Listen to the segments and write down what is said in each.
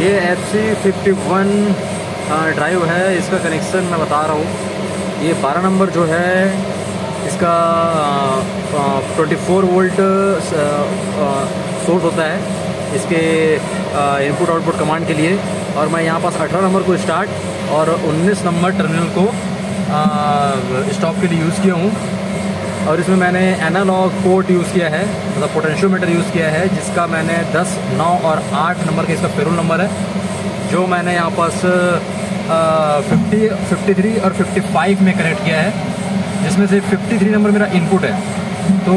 ये F C fifty one drive है, इसका कनेक्शन मैं बता रहा हूँ। ये बारह नंबर जो है, इसका ट्वेंटी फोर वोल्ट सोर्स होता है, इसके इनपुट आउटपुट कमांड के लिए। और मैं यहाँ पास अठारह नंबर को स्टार्ट और उन्नीस नंबर टर्मिनल को स्टॉप के लिए यूज़ किया हूँ। और इसमें मैंने एनालॉग पोर्ट यूज़ किया है मतलब तो पोटेंशियोमीटर यूज़ किया है जिसका मैंने 10, 9 और 8 नंबर का इसका पेरोल नंबर है जो मैंने यहाँ पास फिफ्टी फिफ्टी थ्री और 55 में कनेक्ट किया है जिसमें से 53 नंबर मेरा इनपुट है। तो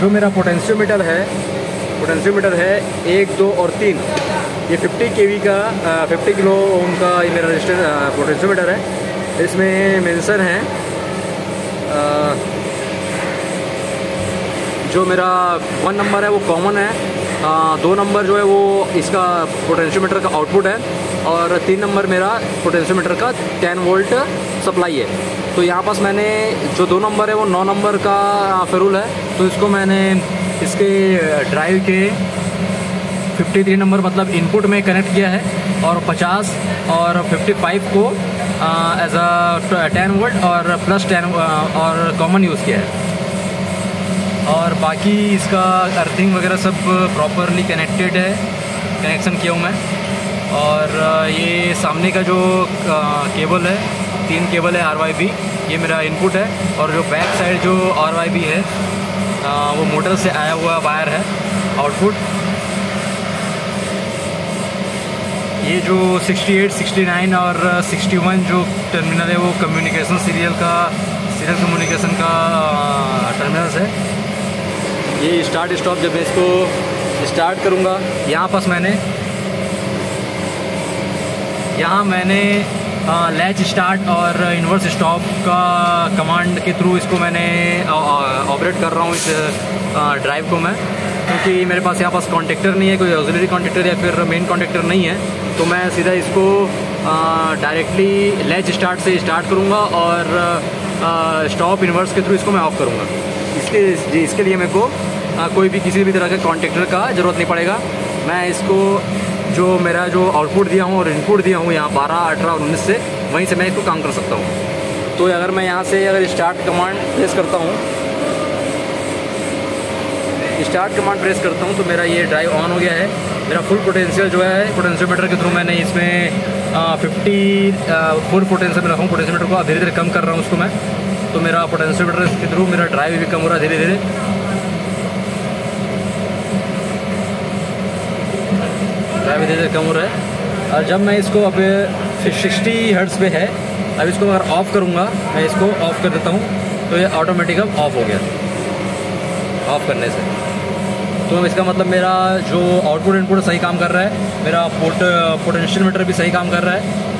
जो मेरा पोटेंशियोमीटर है पोटेंशियोमीटर है एक दो और तीन ये 50 के का फिफ्टी किलो ओम का ये मेरा रजिस्टर पोटेंशियोमीटर है। इसमें मेंशन है जो मेरा वन नंबर है वो कॉमन है। आ, दो नंबर जो है वो इसका पोटेंशियोमीटर का आउटपुट है और तीन नंबर मेरा पोटेंशियोमीटर का टेन वोल्ट सप्लाई है। तो यहाँ पास मैंने जो दो नंबर है वो नौ नंबर का फेरूल है। तो इसको मैंने इसके ड्राइव के 53 नंबर मतलब इनपुट में कनेक्ट किया है और 50 और 55 को एज अ टेन वोल्ट और प्लस टेन और कॉमन यूज़ किया है। और बाकी इसका अर्थिंग वगैरह सब प्रॉपरली कनेक्टेड है कनेक्शन किया हूँ मैं। और ये सामने का जो केबल है तीन केबल है आरवाईबी ये मेरा इनपुट है। और जो बैक साइड जो आरवाईबी है वो मोटर से आया हुआ वायर है आउटपुट ये जो 68, 69 और 61 जो टर्मिनल है वो कम्युनिकेशन सीरियल का सीरियल कम्युनिकेशन का टर्मिनल्स है। ये स्टार्ट स्टॉप जब मैं इसको स्टार्ट करूँगा, यहाँ पास मैंने। यहाँ मैंने लैच स्टार्ट और इन्वर्स स्टॉप का कमांड के थ्रू इसको मैंने ऑपरेट कर रहा हूँ इस ड्राइव को मैं। क्योंकि मेरे पास यहाँ पास कॉन्टेक्टर नहीं है, कोई ऑक्सिलरी कॉन्टेक्टर या फिर मेन कॉन्टेक्टर नहीं है। तो मैं सीधा इसको डायरेक्टली लैच स्टार्ट से स्टार्ट करूँगा और स्टॉप इन्वर्स के थ्रू इसको मैं ऑफ़ करूँगा। इसके इसके लिए मेरे को आ, कोई भी किसी भी तरह के कॉन्ट्रेक्टर का ज़रूरत नहीं पड़ेगा। मैं इसको जो मेरा जो आउटपुट दिया हूँ और इनपुट दिया हूँ यहाँ बारह अठारह और उन्नीस से वहीं से मैं इसको काम कर सकता हूँ। तो अगर मैं यहाँ से अगर स्टार्ट कमांड प्रेस करता हूँ स्टार्ट कमांड प्रेस करता हूँ तो मेरा ये ड्राइव ऑन हो गया है। मेरा फुल पोटेंशियल जो है पोटेंशियोमीटर के थ्रू मैंने इसमें फिफ्टी फुल पोटेंशियल में रखा हूँ पोटेंशियोमीटर को धीरे धीरे कम कर रहा हूँ उसको मैं। तो मेरा पोटेंशियोमीटर के थ्रू मेरा ड्राइव भी कम हो रहा धीरे धीरे ड्राइव धीरे धीरे कम हो रहा है। और जब मैं इसको अब सिक्सटी हर्ट्स पे है, अब इसको अगर ऑफ़ करूँगा, मैं इसको ऑफ़ कर देता हूँ तो ये ऑटोमेटिक अब ऑफ़ हो गया। ऑफ़ करने से। तो इसका मतलब मेरा जो आउटपुट इनपुट सही काम कर रहा है, मेरा पोट पोटेंशियल मीटर भी सही काम कर रहा है।